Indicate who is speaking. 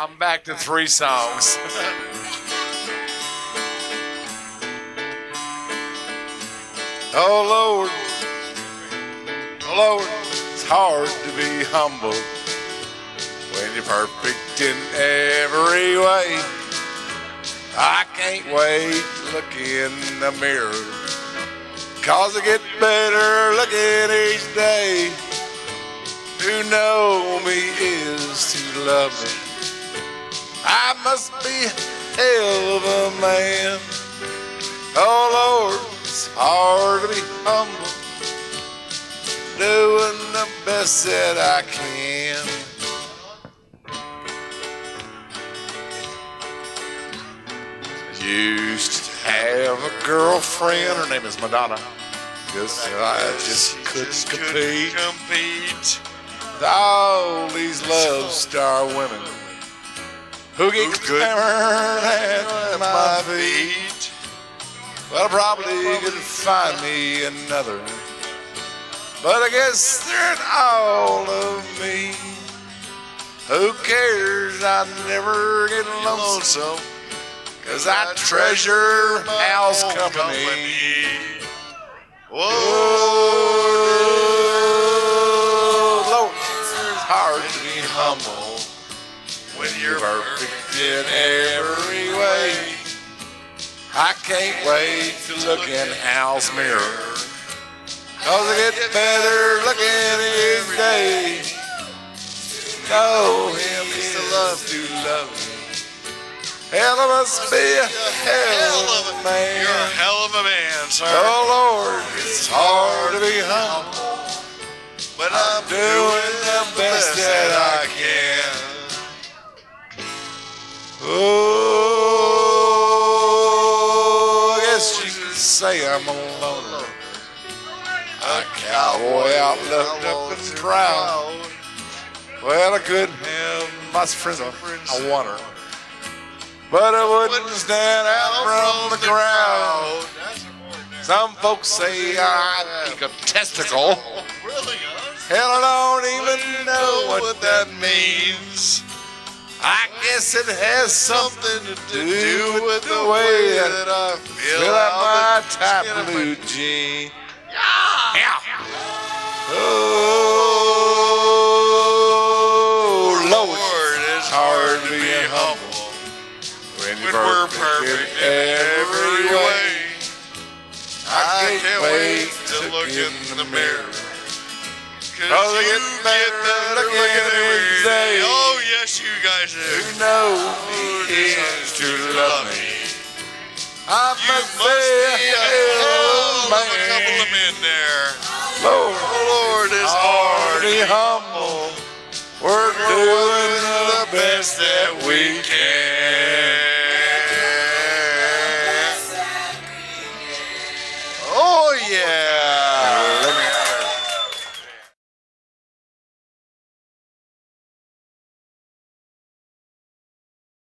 Speaker 1: I'm back to three songs. oh Lord, oh Lord, it's hard to be humble when you're perfect in every way. I can't wait to look in the mirror. Cause I get better looking each day. To know me is to love me. Must be hell of a man. Oh Lord, it's hard to be humble. Doing the best that I can. Used to have a girlfriend, her name is Madonna. Guess I just couldn't compete
Speaker 2: compete.
Speaker 1: with all these love star women who gets
Speaker 2: good.
Speaker 1: at my feet. Well, probably could find me another, but I guess they're all of me. Who cares? I never get lonesome. Cause I treasure house company.
Speaker 2: Whoa.
Speaker 1: Oh, Lord, it's hard to be humble when you're perfect in every way. I can't wait to look in house mirror. Cause I get better looking each day. Know oh, him is to love to love me. Hell, I must be a hell of a man.
Speaker 2: You're a hell of a man, sir.
Speaker 1: Oh Lord, it's hard to be humble,
Speaker 2: but
Speaker 1: I'm doing say I'm a loner, a cowboy out left up in the crowd. Well, I couldn't have my friends, I want her, but I wouldn't stand out from the crowd. Some folks say I think a testicle.
Speaker 2: Really?
Speaker 1: Hell, I don't even know what that means. I guess it has something to do with the way that I feel out my tight blue jean. Yeah. Oh, Lord, it's hard to be humble when
Speaker 2: When
Speaker 1: you're
Speaker 2: we're
Speaker 1: perfect
Speaker 2: perfect
Speaker 1: in
Speaker 2: in
Speaker 1: every
Speaker 2: every
Speaker 1: way.
Speaker 2: way.
Speaker 1: I can't wait to look in the mirror.
Speaker 2: Cause you
Speaker 1: get
Speaker 2: get
Speaker 1: better
Speaker 2: better
Speaker 1: looking
Speaker 2: looking
Speaker 1: every
Speaker 2: every
Speaker 1: day.
Speaker 2: Oh, yes, you guys do.
Speaker 1: know me oh, is to love me. I
Speaker 2: You
Speaker 1: must
Speaker 2: must
Speaker 1: be a hell of
Speaker 2: a couple of
Speaker 1: man.
Speaker 2: men there.
Speaker 1: Lord,
Speaker 2: Oh, Lord, it's
Speaker 1: hard
Speaker 2: hard.
Speaker 1: to be humble. We're doing the best that we can.